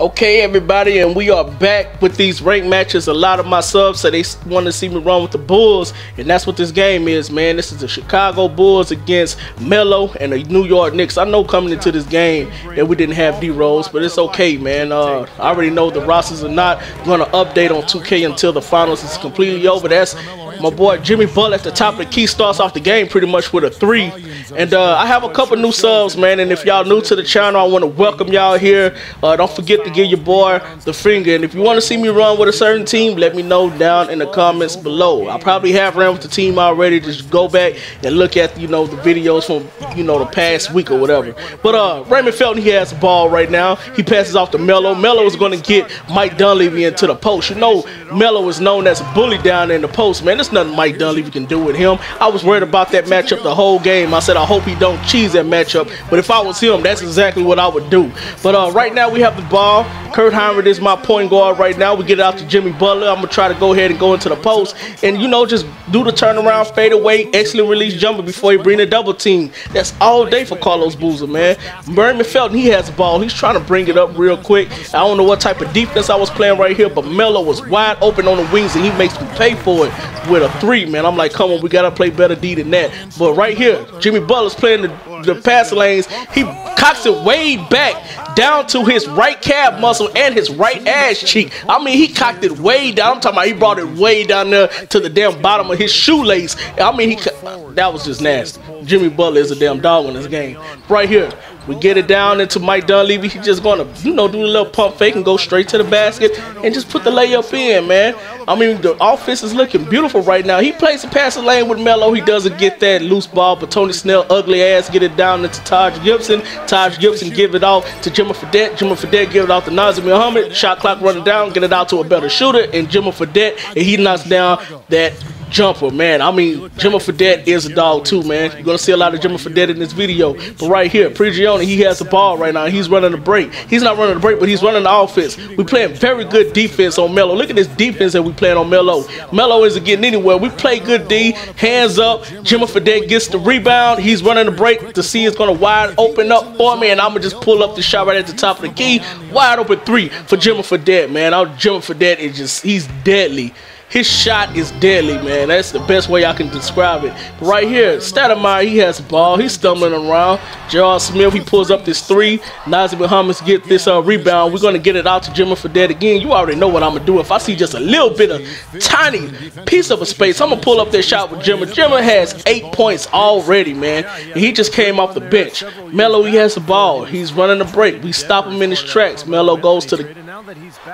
Okay, everybody, and we are back with these ranked matches. A lot of my subs say they want to see me run with the Bulls, and that's what this game is, man. This is the Chicago Bulls against Melo and the New York Knicks. I know coming into this game that we didn't have D Rose, but it's okay, man. Uh, I already know the rosters are not going to update on 2K until the finals is completely over. That's my boy Jimmy Butler at the top of the key starts off the game pretty much with a three. And uh, I have a couple new subs, man. And if y'all new to the channel, I want to welcome y'all here. Uh, don't forget to give your boy the finger. And if you want to see me run with a certain team, let me know down in the comments below. I probably have ran with the team already. Just go back and look at you know the videos from you know the past week or whatever. But uh, Raymond Felton he has the ball right now. He passes off to Melo. Melo is going to get Mike Dunleavy into the post. You know Melo is known as a bully down in the post, man. Nothing Mike Dunleavy can do with him. I was worried about that matchup the whole game. I said I hope he don't cheese that matchup. But if I was him, that's exactly what I would do. But uh, right now we have the ball. Kurt Hinrich is my point guard right now. We get it out to Jimmy Butler. I'm gonna try to go ahead and go into the post and you know just do the turnaround, fade away, excellent release jumper before he bring the double team. That's all day for Carlos Boozer, man. Raymond Felton, he has the ball. He's trying to bring it up real quick. I don't know what type of defense I was playing right here, but Melo was wide open on the wings and he makes me pay for it with a three, man. I'm like, come on, we gotta play better D than that. But right here, Jimmy Butler's playing the, the pass lanes. He cocks it way back down to his right calf muscle and his right ass cheek. I mean, he cocked it way down. I'm talking about he brought it way down there to the damn bottom of his shoelace. I mean, he that was just nasty. Jimmy Butler is a damn dog in this game. Right here, we get it down into Mike Dunleavy. He's just gonna, you know, do a little pump fake and go straight to the basket and just put the layup in, man. I mean, the offense is looking beautiful right now. He plays the passing lane with Melo. He doesn't get that loose ball, but Tony Snell, ugly ass, get it down into Taj Gibson. Taj Gibson give it off to Jimmer Fredette. Jimmer Fredette give it off to Nazr Mohammed. Shot clock running down, get it out to a better shooter, and Jimmer Fredette, and he knocks down that jumper, man. I mean, Jimmer Fredette is a dog too, man. You're gonna see a lot of Jimmer Fredette in this video. But right here, Prigioni, he has the ball right now. He's running the break. He's not running the break, but he's running the offense. We playing very good defense on Melo. Look at this defense that we playing on Melo. Melo isn't getting anywhere. We play good D, hands up. Jimmer Fredette gets the rebound. He's running the break The see is gonna wide open up for me, and I'm gonna just pull up the shot right at the top of the key. Wide open three for Jimmer Fredette, man. Our Jimmer Fredette is just he's deadly. His shot is deadly, man. That's the best way I can describe it. But right here, Stoudemire, he has the ball. He's stumbling around. J.R. Smith, he pulls up this three. Nazr Mohammed get this uh, rebound. We're going to get it out to Jimmer Fredette again. You already know what I'm going to do. If I see just a little bit of tiny piece of a space, I'm going to pull up that shot with Jimmy. Jimmy has eight points already, man. And he just came off the bench. Melo, he has the ball. He's running the break. We stop him in his tracks. Melo goes to the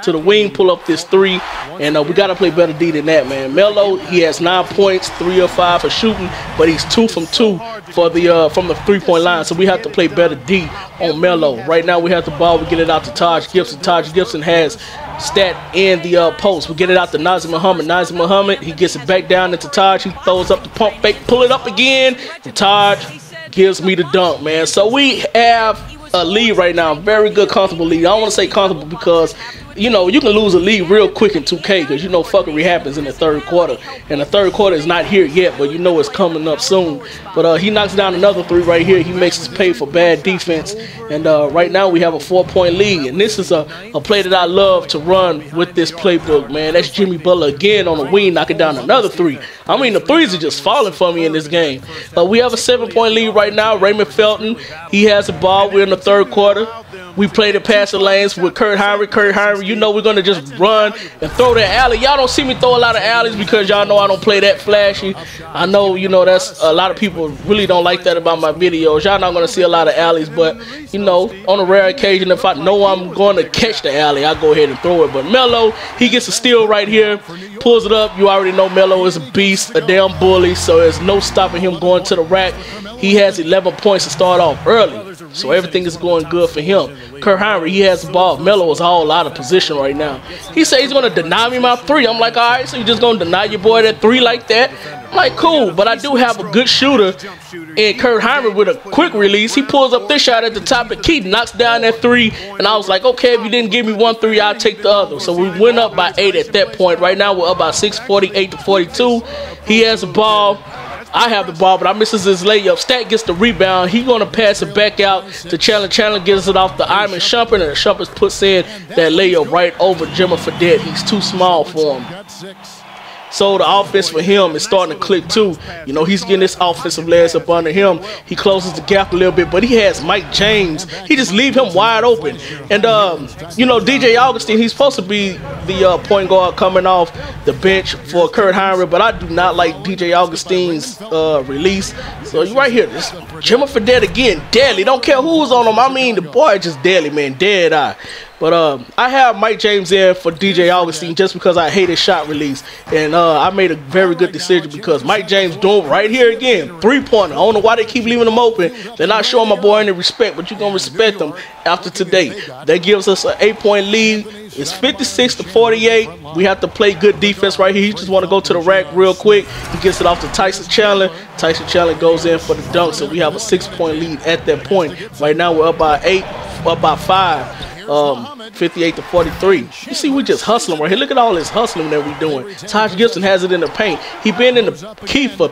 to the wing, pull up this three, and uh, we got to play better D than that, man. Melo, he has nine points, three or five for shooting, but he's two from two for the uh, from the three-point line. So we have to play better D on Melo. Right now, we have the ball. We get it out to Taj Gibson. Taj Gibson has stat in the uh, post. We get it out to Nazr Mohammed. Nazr Mohammed, he gets it back down into Taj. He throws up the pump fake, pull it up again, and Taj gives me the dunk, man. So we have a lead right now, very good, comfortable lead. I don't want to say comfortable because you know, you can lose a lead real quick in 2K because you know fuckery happens in the third quarter. And the third quarter is not here yet, but you know it's coming up soon. But uh, he knocks down another three right here. He makes us pay for bad defense. And uh, right now we have a four-point lead. And this is a, a play that I love to run with this playbook, man. That's Jimmy Butler again on the wing, knocking down another three. I mean, the threes are just falling for me in this game. But we have a seven-point lead right now. Raymond Felton, he has the ball. We're in the third quarter. We play the passing lanes with Kurt Hinrich. Kurt Hinrich, you know we're going to just run and throw that alley. Y'all don't see me throw a lot of alleys because y'all know I don't play that flashy. I know, you know, that's a lot of people really don't like that about my videos. Y'all not going to see a lot of alleys, but, you know, on a rare occasion, if I know I'm going to catch the alley, I go ahead and throw it. But Melo, he gets a steal right here, pulls it up. You already know Melo is a beast, a damn bully, so there's no stopping him going to the rack. He has 11 points to start off early, so everything is going good for him. Kurt Hinrich, he has the ball. Melo is all out of position right now. He said he's going to deny me my three. I'm like, all right, so you're just going to deny your boy that three like that? I'm like, cool, but I do have a good shooter in Kurt Hinrich with a quick release. He pulls up this shot at the top of key, knocks down that three, and I was like, okay, if you didn't give me one three, I'll take the other. So we went up by eight at that point. Right now, we're up by 648 to 42. He has the ball. I have the ball, but I misses his layup. Stat gets the rebound. He gonna pass it back out to Chandler. Chandler gets it off the Iman Shumpert, and Shumpert puts in that layup right over Jimmer Fredette. He's too small for him. So the offense for him is starting to click too. You know, he's getting this offensive legs up under him. He closes the gap a little bit, but he has Mike James. He just leave him wide open. And um, you know, DJ Augustine, he's supposed to be the uh, point guard coming off the bench for Kurt Hinrich, but I do not like DJ Augustine's uh, release. So you right here, this Jimmer Fredette again, deadly. Don't care who's on him. I mean, the boy just deadly, man, dead eye. But um, I have Mike James in for DJ Augustine just because I hate his shot release, and uh, I made a very good decision because Mike James doing right here again, three pointer. I don't know why they keep leaving him open. They're not showing my boy any respect, but you're gonna respect them after today. That gives us an eight point lead. It's 56 to 48. We have to play good defense right here. He just want to go to the rack real quick. He gets it off to Tyson Chandler. Tyson Chandler goes in for the dunk, so we have a six point lead at that point. Right now we're up by eight, up by five um, 58 to 43. You see, we just hustling right here. Look at all this hustling that we doing. Taj Gibson has it in the paint. He been in the key for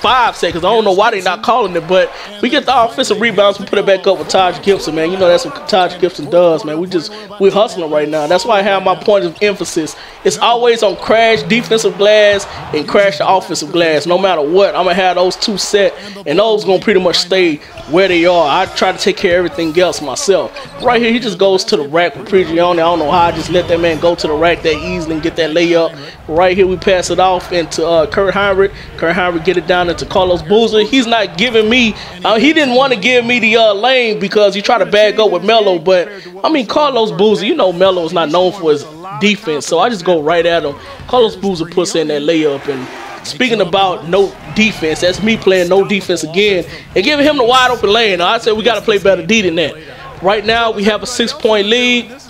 five seconds. I don't know why they not calling it, but we get the offensive rebounds. We put it back up with Taj Gibson, man. You know that's what Taj Gibson does, man. We just we're hustling right now. That's why I have my point of emphasis. It's always on crash defensive glass and crash offensive glass. No matter what, I'm gonna have those two set, and those gonna pretty much stay where they are. I try to take care of everything else myself. Right here, he just goes to the rack with Prigioni. I don't know how I just let that man go to the rack that easily and get that layup. Right here, we pass it off into uh, Kurt Hinrich. Kurt Hinrich get it down into Carlos Boozer. He's not giving me. Uh, he didn't want to give me the uh, lane because he tried to bag up with Melo. But I mean, Carlos Boozer, you know, Melo is not known for his defense, so I just go right at him. Carlos Boozer puts in that layup and Speaking about no defense, that's me playing no defense again and giving him the wide open lane. I said we got to play better D than that. Right now we have a six point lead.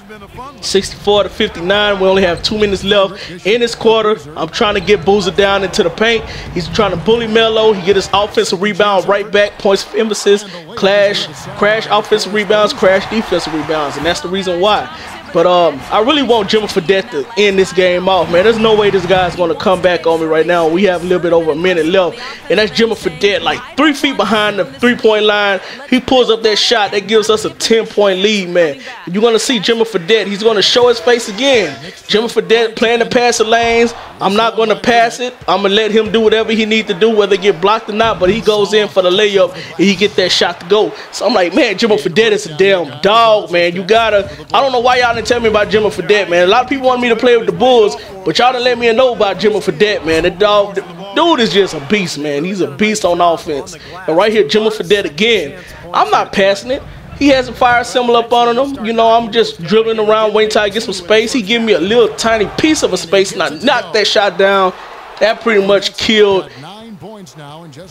64 to 59. We only have two minutes left in this quarter. I'm trying to get Boozer down into the paint. He's trying to bully Melo. He get his offensive rebound right back. Points of emphasis. Clash, crash offensive rebounds, crash defensive rebounds. And that's the reason why. But um, I really want Jimmer Fredette to end this game off, man. There's no way this guy's going to come back on me right now. We have a little bit over a minute left. And that's Jimmer Fredette, like three feet behind the three-point line. He pulls up that shot. That gives us a 10-point lead, man. You're going to see Jimmer Fredette. He's going to show his face again. Jimmer Fredette playing the passing lanes. I'm not going to pass it. I'm going to let him do whatever he needs to do, whether it get blocked or not. But he goes in for the layup, and he get that shot to go. So I'm like, man, Jimmer Fredette is a damn dog, man. You got to – I don't know why y'all tell me about Jimmer Fredette, man. A lot of people want me to play with the Bulls, but y'all didn't let me know about Jimmer Fredette, man. The dog, the dude is just a beast, man. He's a beast on offense. And right here, Jimmer Fredette again. I'm not passing it. He has a fire symbol up on him. You know, I'm just dribbling around, waiting till I get some space. He give me a little tiny piece of a space, and I knocked that shot down. That pretty much killed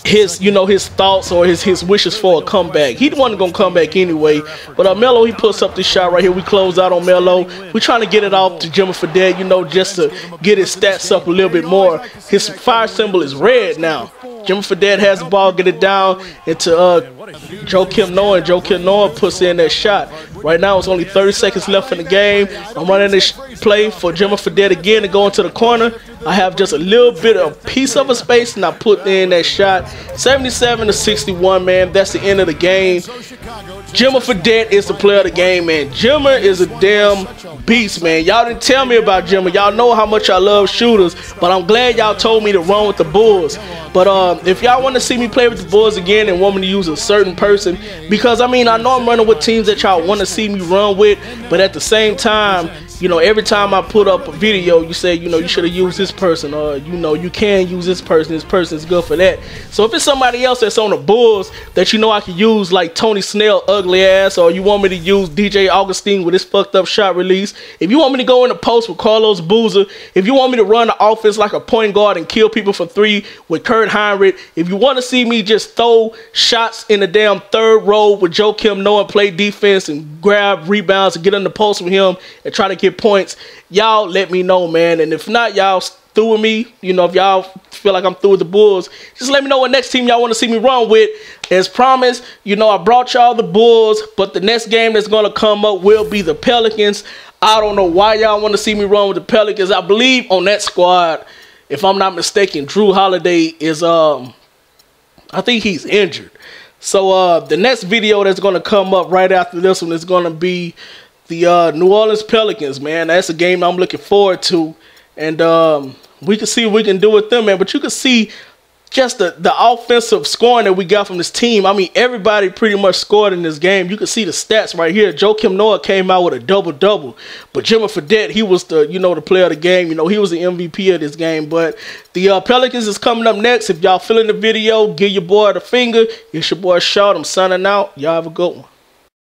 his, you know, his thoughts or his his wishes for a comeback. He wasn't gonna come back anyway. But uh, Melo, he puts up this shot right here. We close out on Melo. We're trying to get it off to Jimmer Fredette, you know, just to get his stats up a little bit more. His fire symbol is red now. Jimmer Fredette has the ball, get it down into uh, Joakim Noah. And Joakim Noah puts in that shot. Right now, it's only 30 seconds left in the game. I'm running this play for Jimmer Fredette again to go into the corner. I have just a little bit of a piece of a space, and I put in that shot. 77 to 61, man. That's the end of the game. Jimmer Fredette is the player of the game, man. Jimmer is a damn beast, man. Y'all didn't tell me about Jimmer. Y'all know how much I love shooters, but I'm glad y'all told me to run with the Bulls. But uh, if y'all want to see me play with the Bulls again and want me to use a certain person, because I mean, I know I'm running with teams that y'all want to see me run with, but at the same time, you know, every time I put up a video, you say, you know, you should have used this person, or you know, you can use this person. This person is good for that. So if it's somebody else that's on the Bulls that you know I can use, like Tony Snell, ugly ass, or you want me to use DJ Augustine with his fucked up shot release, if you want me to go in the post with Carlos Boozer, if you want me to run the offense like a point guard and kill people for three with Kurt Hinrich, if you want to see me just throw shots in the damn third row with Joakim Noah and play defense and grab rebounds and get in the post with him and try to get points, y'all let me know, man. And if not, y'all through with me. You know, if y'all feel like I'm through with the Bulls, just let me know what next team y'all want to see me run with. As promised, you know, I brought y'all the Bulls, but the next game that's going to come up will be the Pelicans. I don't know why y'all want to see me run with the Pelicans. I believe on that squad, if I'm not mistaken, Jrue Holiday is um I think he's injured. So uh, the next video that's gonna come up right after this one is gonna be the uh, New Orleans Pelicans, man. That's a game I'm looking forward to, and um, we can see what we can do with them, man. But you can see just the, the offensive scoring that we got from this team. I mean, everybody pretty much scored in this game. You can see the stats right here. Joakim Noah came out with a double double, but Jimmer Fredette, he was the you know the player of the game. You know, he was the MVP of this game. But the uh, Pelicans is coming up next. If y'all feeling the video, give your boy the finger. It's your boy Shawt. I'm signing out. Y'all have a good one.